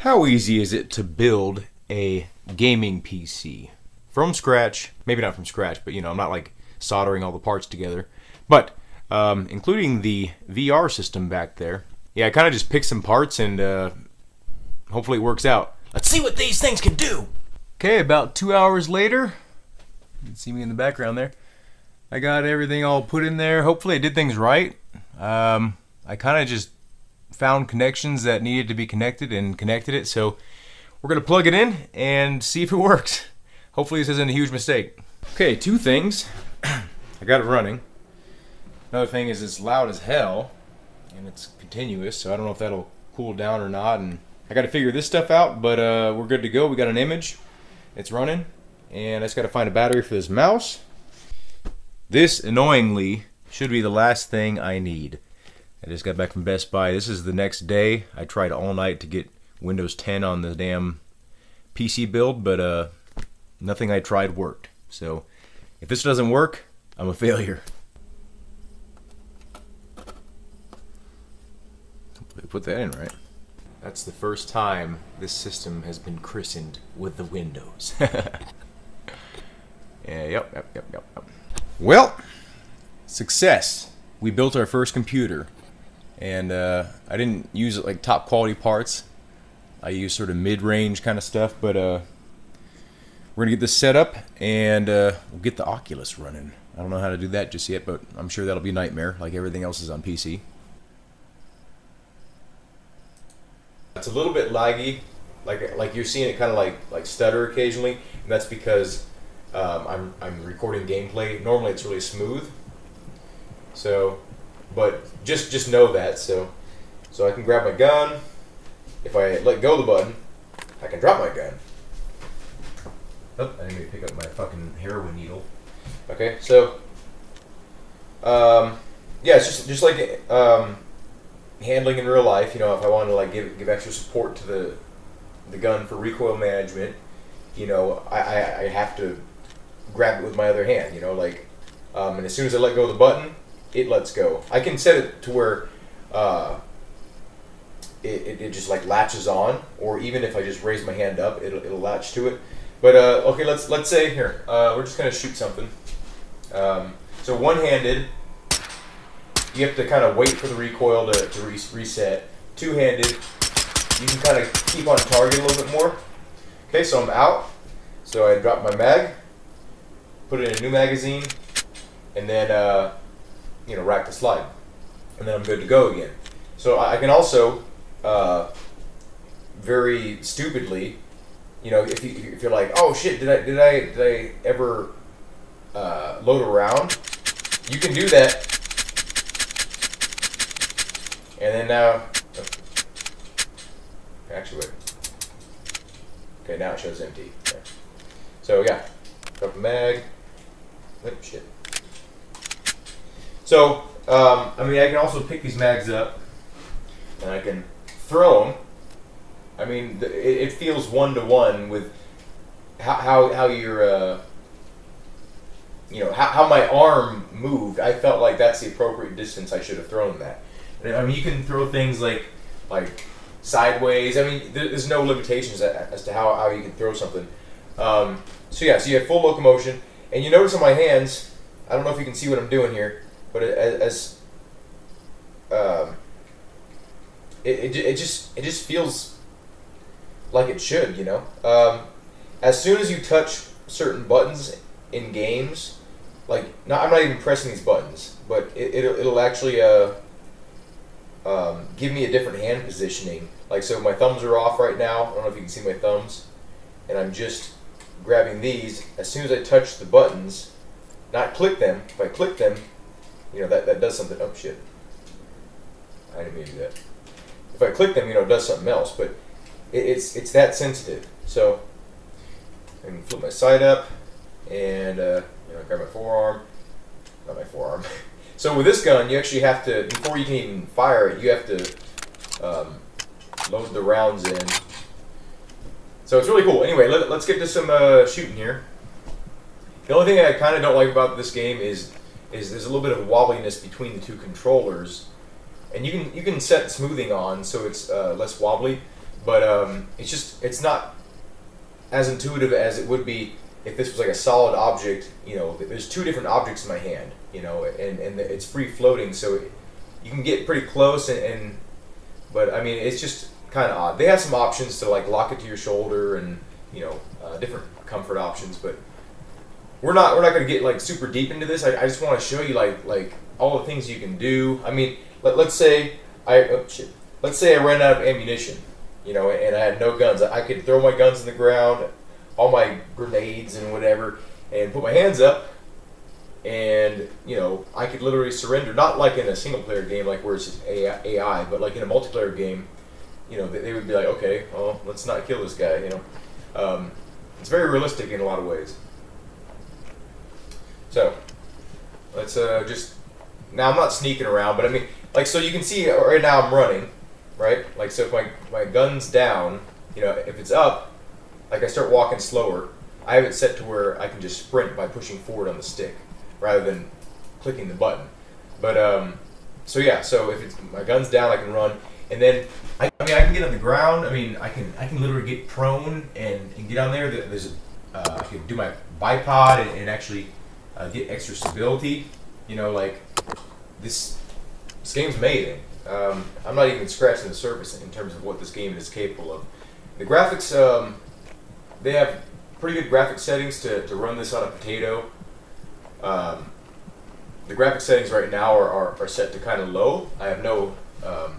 How easy is it to build a gaming PC from scratch? Maybe not from scratch, but you know, I'm not like soldering all the parts together. But um, including the VR system back there, yeah, I kind of just picked some parts and uh, hopefully it works out. Let's see what these things can do. Okay, about two hours later, you can see me in the background there. I got everything all put in there. Hopefully, I did things right. Um, I kind of just found connections that needed to be connected and connected it. So we're gonna plug it in and see if it works. Hopefully, this isn't a huge mistake. Okay, two things. I got it running. Another thing is it's loud as hell, and it's continuous. So I don't know if that'll cool down or not. And I got to figure this stuff out, but uh, we're good to go. We got an image. It's running, and I just got to find a battery for this mouse. This, annoyingly, should be the last thing I need. I just got back from Best Buy. This is the next day. I tried all night to get Windows 10 on the damn PC build, but uh, nothing I tried worked. So if this doesn't work, I'm a failure. Put that in right. That's the first time this system has been christened with the Windows. yeah, yep, yep, yep, yep, yep. Well, success. We built our first computer, and uh, I didn't use like top quality parts. I used sort of mid-range kind of stuff, but uh, we're gonna get this set up and uh, we'll get the Oculus running. I don't know how to do that just yet, but I'm sure that'll be a nightmare, like everything else is on PC. It's a little bit laggy, like like you're seeing it kind of like like stutter occasionally, and that's because um, I'm, I'm recording gameplay. Normally it's really smooth. So, but just just know that. So, so I can grab my gun. If I let go of the button, I can drop my gun. Oh, I need to pick up my fucking heroin needle. Okay, so, um, yeah, it's just just like um, handling in real life. You know, if I want to like give give extra support to the the gun for recoil management, you know, I, I, I have to grab it with my other hand, you know, like, um, and as soon as I let go of the button, it lets go. I can set it to where uh, it, it, it, just like latches on, or even if I just raise my hand up, it'll, it'll latch to it. But uh, okay, let's let's say here uh, we're just gonna shoot something. Um, so one-handed, you have to kind of wait for the recoil to, to re reset. Two-handed, you can kind of keep on target a little bit more. Okay, so I'm out. So I drop my mag put it in a new magazine, and then uh, you know rack the slide, and then I'm good to go again. So I can also uh, very stupidly, you know, if, you, if you're like, oh shit, did I did I did I ever uh, load around? You can do that, and then now, actually, wait. Okay, now it shows empty. Okay. So yeah, drop a mag. Wait, shit. So, um, I mean, I can also pick these mags up, and I can throw them. I mean, it, it feels one to one with how how, how your uh, you know how, how my arm moved. I felt like that's the appropriate distance I should have thrown that. I mean, you can throw things like like sideways. I mean, there's no limitations as to how, how you can throw something. Um, so yeah, so you have full locomotion. And you notice on my hands, I don't know if you can see what I'm doing here, but as, as um, it, it, it just it just feels like it should, you know. Um, as soon as you touch certain buttons in games, like not, I'm not even pressing these buttons, but it, it'll, it'll actually uh, um, give me a different hand positioning. Like so, my thumbs are off right now. I don't know if you can see my thumbs, and I'm just grabbing these, as soon as I touch the buttons, not click them, if I click them, you know, that, that does something. Oh, shit. I didn't mean to do that. If I click them, you know, it does something else, but it, it's, it's that sensitive. So, I can flip my side up, and, uh, you know, grab my forearm, not my forearm. so with this gun, you actually have to, before you can even fire it, you have to um, load the rounds in so it's really cool. Anyway, let, us get to some uh, shooting here. The only thing I kind of don't like about this game is is there's a little bit of wobbliness between the two controllers, and you can you can set smoothing on so it's uh, less wobbly. but um, it's just it's not as intuitive as it would be if this was like a solid object. You know, there's two different objects in my hand. You know, and and it's free floating, so it, you can get pretty close and, and but I mean it's just kind of odd. They have some options to like lock it to your shoulder and you know uh, different comfort options, but we're not we're not going to get like super deep into this. I, I just want to show you like like all the things you can do. I mean, let, let's say I oh, shit. let's say I ran out of ammunition, you know, and I had no guns. I could throw my guns in the ground, all my grenades and whatever, and put my hands up, and you know I could literally surrender. Not like in a single player game, like where it's just AI, but like in a multiplayer game, you know, they, would be like, okay, well, let's not kill this guy. You know, um, it's very realistic in a lot of ways. So let's uh, just now I'm not sneaking around, but I mean, like, so you can see right now I'm running, right? Like, so if my my gun's down, you know, if it's up, like I start walking slower. I have it set to where I can just sprint by pushing forward on the stick rather than clicking the button. But um, so yeah, so if it's my gun's down, I can run, and then I, I mean I can get on the ground. I mean I can I can literally get prone and, and get on there. There's a uh, I can do my bipod and, and actually uh, get extra stability. You know, like this this game's amazing. Um, I'm not even scratching the surface in terms of what this game is capable of. The graphics, um, they have pretty good graphic settings to, to run this on a potato. Um, the graphic settings right now are, are, are set to kind of low. I have no, um,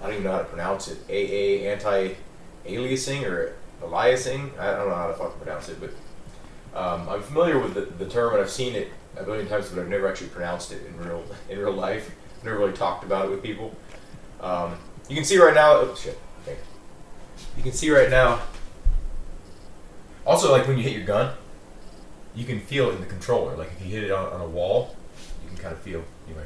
I don't even know how to pronounce it, AA anti-aliasing or aliasing. I don't know how to fucking pronounce it, but um, I'm familiar with the, the term and I've seen it a billion times, but I've never actually pronounced it in real in real life. I've never really talked about it with people. Um, you can see right now. Oh shit. Okay. You can see right now. Also, like when you hit your gun, you can feel it in the controller. Like if you hit it on, on a wall, you can kind of feel. Anyway,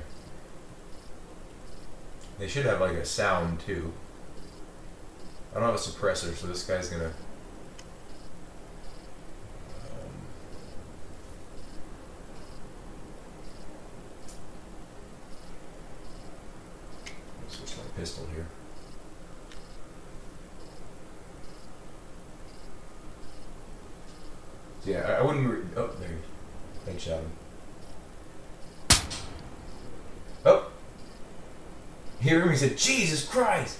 they should have like a sound too. I don't have a suppressor, so this guy's gonna. Um, switch my pistol here. So yeah, I, I wouldn't. Re- oh, there Thanks, shot him. Oh, he heard me. Said, "Jesus Christ!"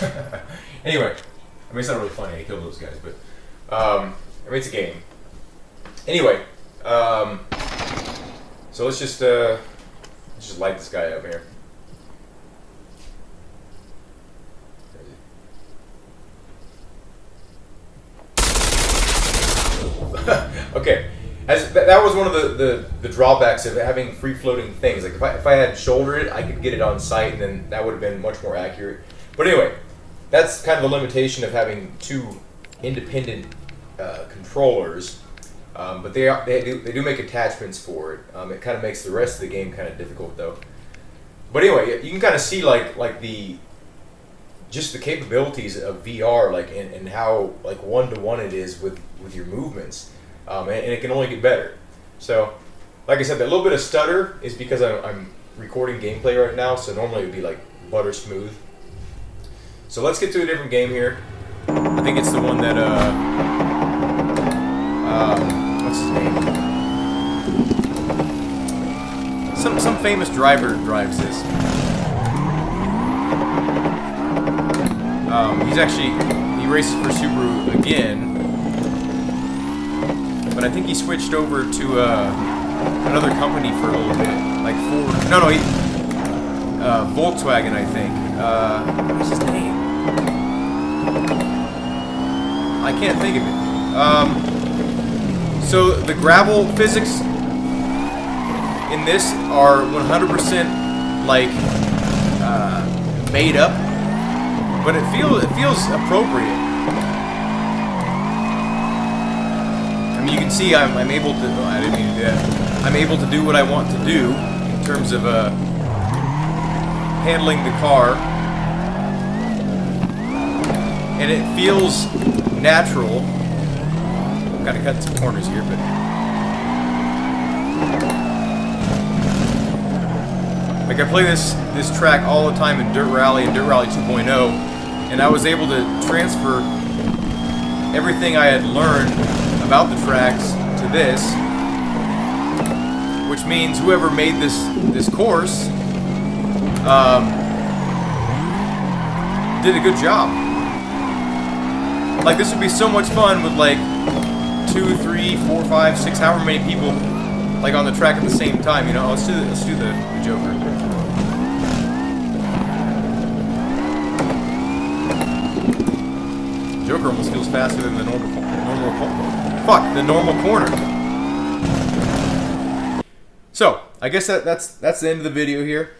anyway, I mean it's not really funny. I killed those guys, but um, I mean it's a game. Anyway, um, so let's just uh, let's just light this guy up here. okay, as th- that was one of the, the, the drawbacks of having free floating things. Like if I, if I had shouldered it, I could get it on sight, and then that would have been much more accurate. But anyway, that's kind of the limitation of having two independent uh, controllers. Um, but they are they do, they do make attachments for it. Um, it kind of makes the rest of the game kind of difficult though. But anyway, you can kind of see like like the just the capabilities of VR, like and, and how like one to one it is with with your movements, um, and, and, it can only get better. So, like I said, that little bit of stutter is because I'm, I'm recording gameplay right now. So normally it would be like butter smooth. So let's get to a different game here. I think it's the one that, uh, um, Some, some famous driver drives this. Um, he's actually, he races for Subaru again. But I think he switched over to, uh, another company for a little bit. Like Ford, no, no, he, uh, Volkswagen, I think. Uh, what's his name? I can't think of it. Um, so the gravel physics in this are 100% like uh, made up, but it feels it feels appropriate. I mean, you can see I'm, I'm able to. Oh, I didn't mean to do that. I'm able to do what I want to do in terms of uh, handling the car and it feels natural. Got to cut some corners here, but Like I play this this track all the time in Dirt Rally and Dirt Rally 2.0, and I was able to transfer everything I had learned about the tracks to this, which means whoever made this this course um, did a good job. Like this would be so much fun with like two, three, four, five, six, however many people like on the track at the same time. You know, let's do the, let's do the, the Joker. Joker almost feels faster than the normal normal fuck the normal corner. So I guess that, that's that's the end of the video here.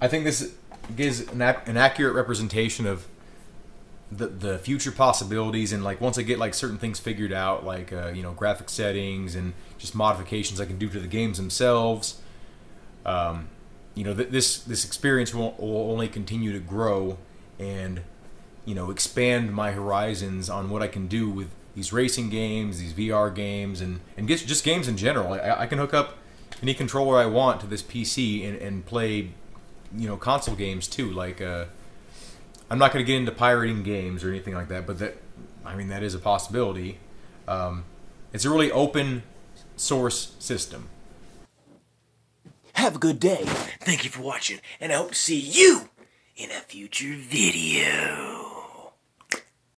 I think this gives an, an accurate representation of the, the future possibilities and like once I get like certain things figured out like uh, you know graphic settings and just modifications I can do to the games themselves um, you know th- this this experience will, will only continue to grow and you know expand my horizons on what I can do with these racing games these VR games and and just, just games in general. I, I can hook up any controller I want to this PC and, and play you know console games too like uh, I'm not going to get into pirating games or anything like that, but that I mean that is a possibility. Um, it's a really open source system. Have a good day. Thank you for watching, and I hope to see you in a future video.